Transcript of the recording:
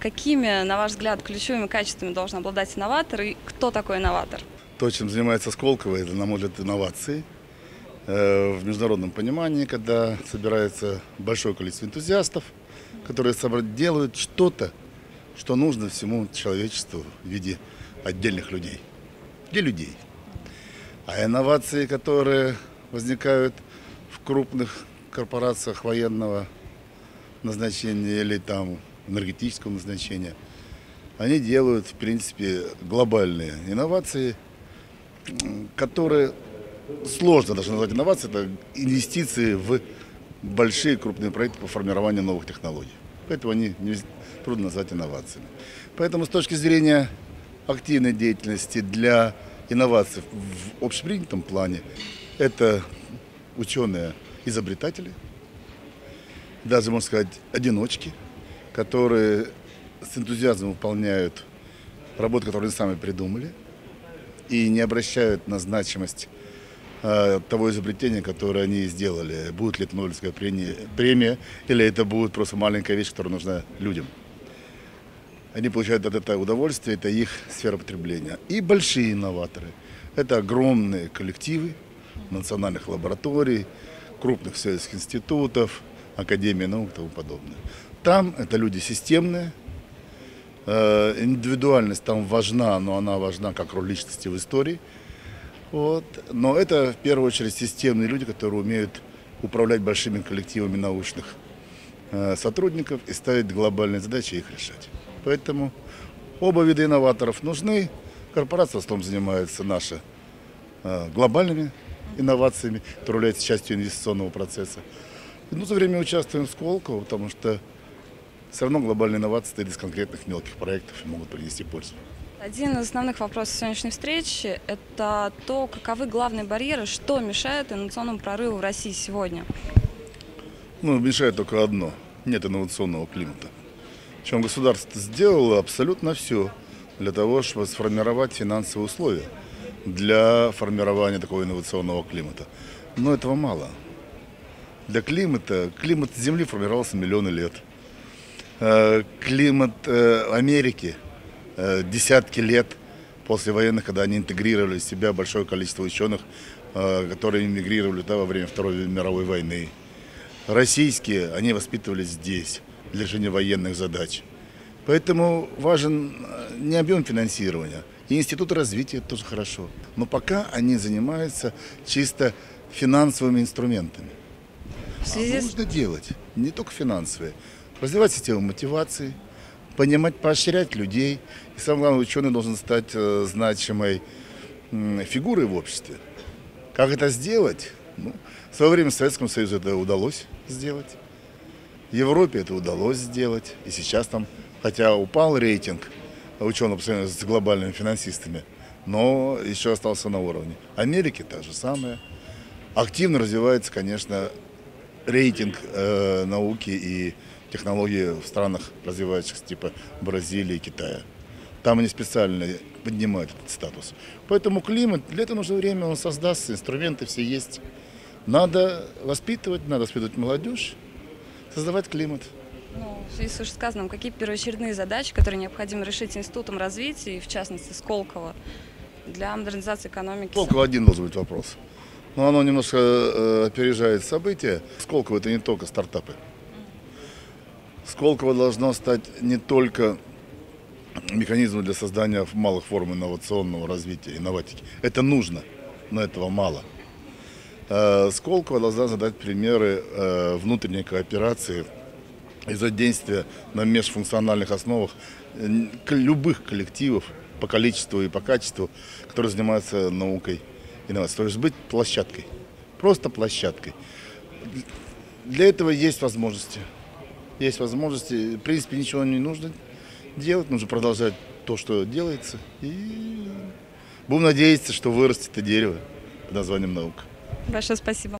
Какими, на ваш взгляд, ключевыми качествами должен обладать инноватор и кто такой инноватор? То, чем занимается Сколково, это, на мой взгляд, инновации. Э, В международном понимании, когда собирается большое количество энтузиастов, которые делают что-то, что нужно всему человечеству в виде отдельных людей. Для людей. А инновации, которые возникают в крупных корпорациях военного назначения или там энергетического назначения, они делают, в принципе, глобальные инновации, которые сложно даже назвать инновацией, это инвестиции в большие крупные проекты по формированию новых технологий. Поэтому они трудно назвать инновациями. Поэтому с точки зрения активной деятельности для инноваций в общепринятом плане, это ученые-изобретатели, даже, можно сказать, одиночки, которые с энтузиазмом выполняют работу, которую они сами придумали, и не обращают на значимость э, того изобретения, которое они сделали. Будет ли это Нобелевская премия, премия, или это будет просто маленькая вещь, которая нужна людям. Они получают от этого удовольствие, это их сфера потребления. И большие инноваторы. Это огромные коллективы национальных лабораторий, крупных исследовательских институтов, Академии наук и тому подобное. Там это люди системные, Э, Индивидуальность там важна, но она важна как роль личности в истории. Вот. Но это в первую очередь системные люди, которые умеют управлять большими коллективами научных э, сотрудников и ставить глобальные задачи и их решать. Поэтому оба вида инноваторов нужны. Корпорация в основном занимается наши э, глобальными инновациями, которые являются частью инвестиционного процесса. Ну, за время участвуем в Сколково, потому что все равно глобальные инновации стоят из конкретных мелких проектов и могут принести пользу. Один из основных вопросов сегодняшней встречи – это то, каковы главные барьеры, что мешает инновационному прорыву в России сегодня. Ну, мешает только одно – нет инновационного климата. Причем государство сделало абсолютно все для того, чтобы сформировать финансовые условия для формирования такого инновационного климата. Но этого мало. Для климата, климат Земли формировался миллионы лет. Э, Климат э, Америки э, десятки лет после военных, когда они интегрировали в себя большое количество ученых, которые эмигрировали да, во время Второй мировой войны. Российские, они воспитывались здесь для решения военных задач. Поэтому важен не объем финансирования. И институты развития тоже хорошо. Но пока они занимаются чисто финансовыми инструментами. В связи А с... нужно делать не только финансовые. Развивать систему мотивации, понимать, поощрять людей. И самое главное, ученый должен стать э, значимой м, фигурой в обществе. Как это сделать? Ну, в свое время в Советском Союзе это удалось сделать. В Европе это удалось сделать. И сейчас там, хотя упал рейтинг ученых по сравнению с глобальными финансистами, но еще остался на уровне. Америки так же самое. Активно развивается, конечно, рейтинг э, науки и технологий в странах развивающихся, типа Бразилии Китая. Там они специально поднимают этот статус. Поэтому климат, для этого нужно время, он создастся, инструменты все есть. Надо воспитывать, надо воспитывать молодежь, создавать климат. Ну, в связи с вышесказанным, какие первоочередные задачи, которые необходимо решить Институтом развития, и в частности Сколково, для модернизации экономики? Сколково один должен быть вопрос. Но оно немножко э, опережает события. Сколково это не только стартапы. Сколково должно стать не только механизмом для создания малых форм инновационного развития, инноватики. Это нужно, но этого мало. Э, Сколково должна задать примеры э, внутренней кооперации и взаимодействия на межфункциональных основах любых коллективов по количеству и по качеству, которые занимаются наукой инновацией. То есть быть площадкой, просто площадкой. Для этого есть возможности. Есть возможности. В принципе, ничего не нужно делать, нужно продолжать то, что делается. И будем надеяться, что вырастет это дерево под названием наука. Большое спасибо.